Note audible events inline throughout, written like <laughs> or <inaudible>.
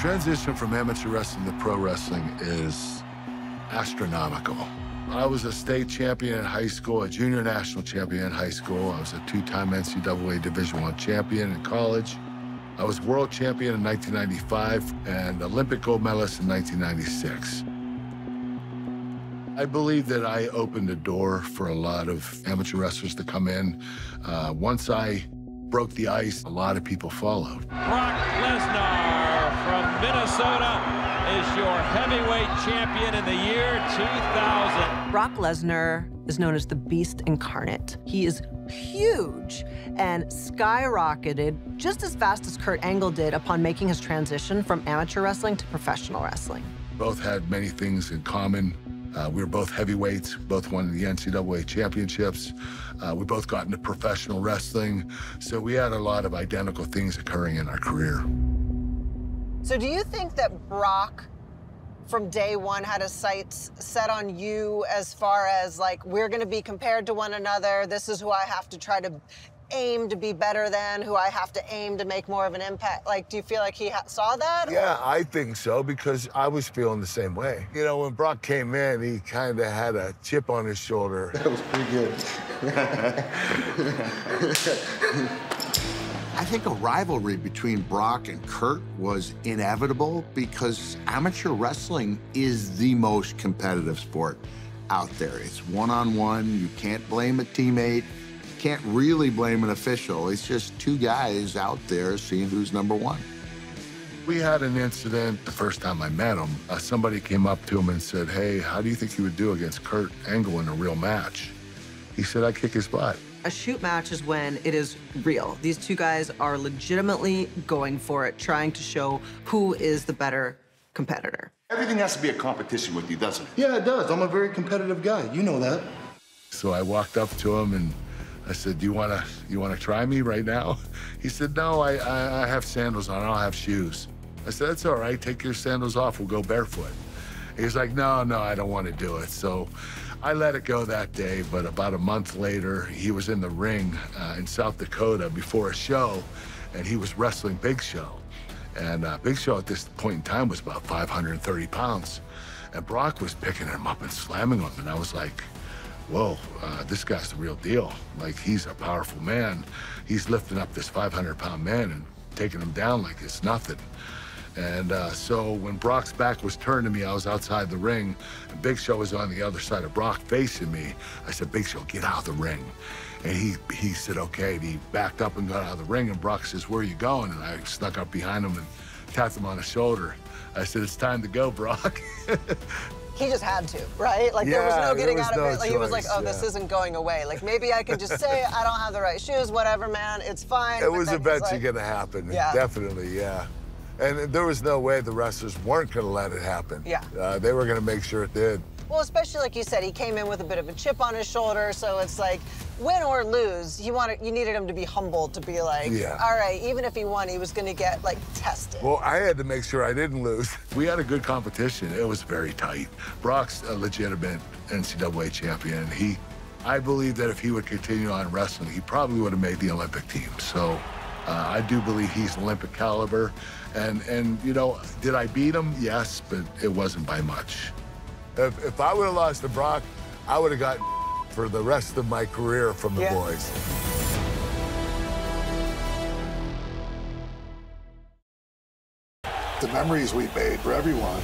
transition from amateur wrestling to pro wrestling is astronomical. I was a state champion in high school, a junior national champion in high school. I was a two-time NCAA Division I champion in college. I was world champion in 1995 and Olympic gold medalist in 1996. I believe that I opened a door for a lot of amateur wrestlers to come in. Uh, once I broke the ice, a lot of people followed. Brock Lesnar from Minnesota is your heavyweight champion in the year 2000. Brock Lesnar is known as the Beast Incarnate. He is huge and skyrocketed just as fast as Kurt Angle did upon making his transition from amateur wrestling to professional wrestling. Both had many things in common. Uh, we were both heavyweights, both won the NCAA championships. Uh, we both got into professional wrestling. So we had a lot of identical things occurring in our career. So do you think that Brock from day one had his sights set on you as far as like we're going to be compared to one another this is who i have to try to aim to be better than who i have to aim to make more of an impact? Like do you feel like he saw that yeah or? i think so because i was feeling the same way. You know when brock came in he kind of had a chip on his shoulder. That was pretty good <laughs> I think a rivalry between Brock and Kurt was inevitable because amateur wrestling is the most competitive sport out there. It's one-on-one. You can't blame a teammate. You can't really blame an official. It's just two guys out there seeing who's number one. We had an incident the first time I met him. Uh, somebody came up to him and said, hey, how do you think you would do against Kurt Angle in a real match? He said, I'd kick his butt. A shoot match is when it is real. These two guys are legitimately going for it, trying to show who is the better competitor. Everything has to be a competition with you, doesn't it? Yeah, it does. I'm a very competitive guy. You know that. So I walked up to him and I said, "Do you want to you want to try me right now?" <laughs> He said, "No, I, I I have sandals on. I don't have shoes." I said, "That's all right. Take your sandals off. We'll go barefoot." He's like, "No, no, I don't want to do it." So I let it go that day, but about a month later, he was in the ring uh, in South Dakota before a show, and he was wrestling Big Show. And uh, Big Show at this point in time was about 530 pounds. And Brock was picking him up and slamming him, and I was like, whoa, uh, this guy's the real deal. Like, he's a powerful man. He's lifting up this 500-pound man and taking him down like it's nothing. And uh, so when Brock's back was turned to me, I was outside the ring, and Big Show was on the other side of Brock facing me. I said, Big Show, get out of the ring. And he, he said, okay. And he backed up and got out of the ring, and Brock says, where are you going? And I snuck up behind him and tapped him on the shoulder. I said, it's time to go, Brock. <laughs> he just had to, right? Like yeah, there was no getting was out of it. Like, he was like, "Oh, yeah. this isn't going away." Like maybe I could just say I don't have the right shoes, whatever, man. It's fine. It was eventually like, going to happen. Yeah. Definitely, yeah. And there was no way the wrestlers weren't going to let it happen. Yeah. Uh, they were going to make sure it did. Well, especially like you said, he came in with a bit of a chip on his shoulder, so it's like, win or lose, you wanted, you needed him to be humble, to be like, yeah. all right, even if he won, he was going to get like tested. Well, I had to make sure I didn't lose. <laughs> We had a good competition. It was very tight. Brock's a legitimate NCAA champion. He, I believe that if he would continue on wrestling, he probably would have made the Olympic team. So uh, I do believe he's Olympic caliber. And, and, you know, did I beat him? Yes, but it wasn't by much. If, if I would have lost to Brock, I would have gotten <laughs> for the rest of my career from the yeah. boys. The memories we made for everyone.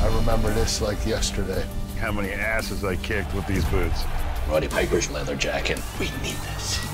I remember this like yesterday. How many asses I kicked with these boots. Roddy Piper's leather jacket. We need this.